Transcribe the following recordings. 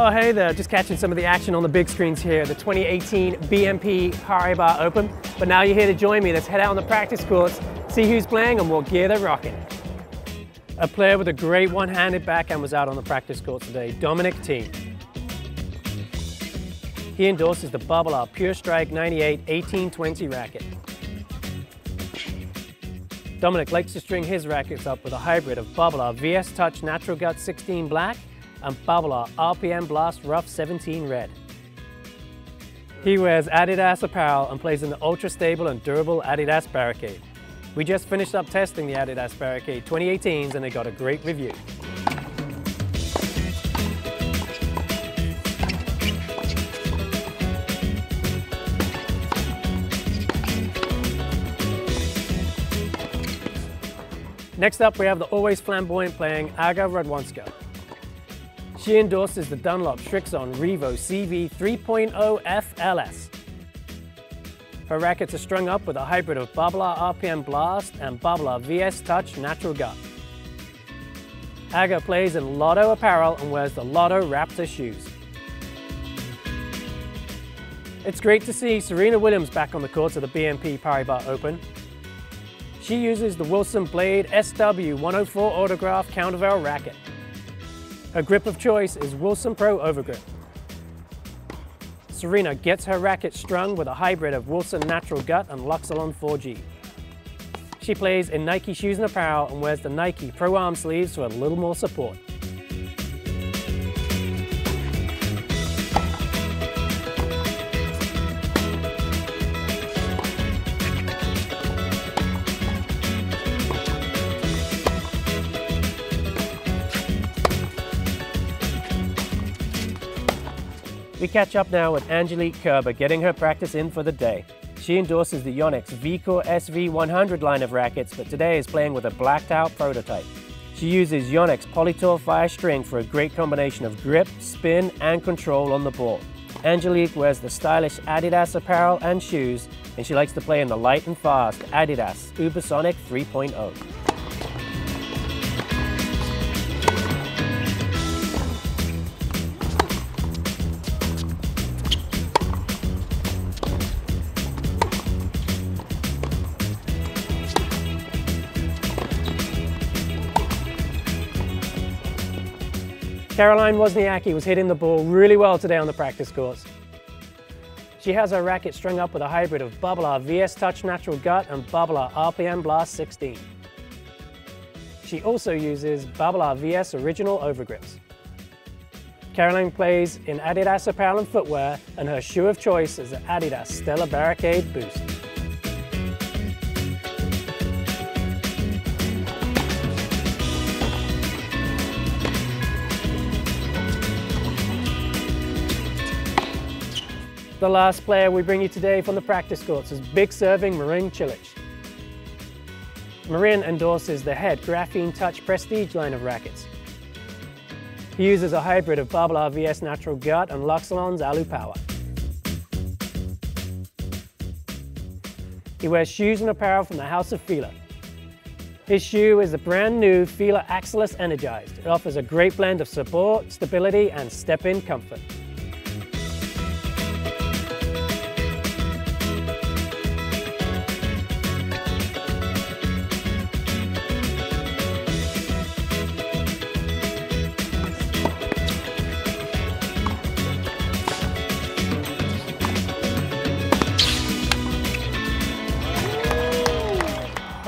Oh, hey there, just catching some of the action on the big screens here, the 2018 BNP Paribas Open. But now you're here to join me. Let's head out on the practice courts, see who's playing and what gear they're rocking. A player with a great one-handed backhand was out on the practice court today, Dominic Thiem. He endorses the Babolat Pure Strike 98 1820 racket. Dominic likes to string his rackets up with a hybrid of Babolat VS Touch Natural Gut 16 Black and Babolat RPM Blast Rough 17 Red. He wears Adidas apparel and plays in the ultra-stable and durable Adidas Barricade. We just finished up testing the Adidas Barricade 2018s and they got a great review. Next up, we have the always flamboyant playing Aga Radwanska. She endorses the Dunlop Srixon Revo CV 3.0 FLS. Her rackets are strung up with a hybrid of Art RPM Blast and Art VS Touch Natural Gut. Aga plays in Lotto apparel and wears the Lotto Raptor shoes. It's great to see Serena Williams back on the courts of the BNP Paribas Open. She uses the Wilson Blade SW104 Autograph countervail racket. Her grip of choice is Wilson Pro Overgrip. Serena gets her racket strung with a hybrid of Wilson Natural Gut and Luxilon 4G. She plays in Nike shoes and apparel and wears the Nike Pro Arm sleeves for a little more support. We catch up now with Angelique Kerber getting her practice in for the day. She endorses the Yonex VCore SV100 line of rackets, but today is playing with a blacked out prototype. She uses Yonex Polytour Fire String for a great combination of grip, spin, and control on the ball. Angelique wears the stylish Adidas apparel and shoes, and she likes to play in the light and fast Adidas Ubersonic 3.0. Caroline Wozniacki was hitting the ball really well today on the practice course. She has her racket strung up with a hybrid of Babolat VS Touch Natural Gut and Babolat RPM Blast 16. She also uses Babolat VS Original Overgrips. Caroline plays in Adidas apparel and footwear, and her shoe of choice is the Adidas Stella Barricade Boost. The last player we bring you today from the practice courts is big serving Marin Cilic. Marin endorses the Head Graphene Touch Prestige line of rackets. He uses a hybrid of Babolat VS Natural Gut and Luxilon's Alu Power. He wears shoes and apparel from the House of Fila. His shoe is the brand new Fila Axilus Energized. It offers a great blend of support, stability, and step-in comfort.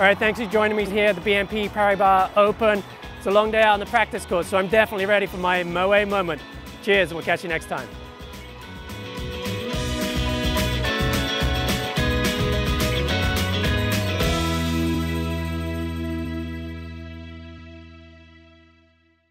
All right, thanks for joining me here at the BNP Paribas Open. It's a long day out on the practice course, so I'm definitely ready for my Moe moment. Cheers, and we'll catch you next time.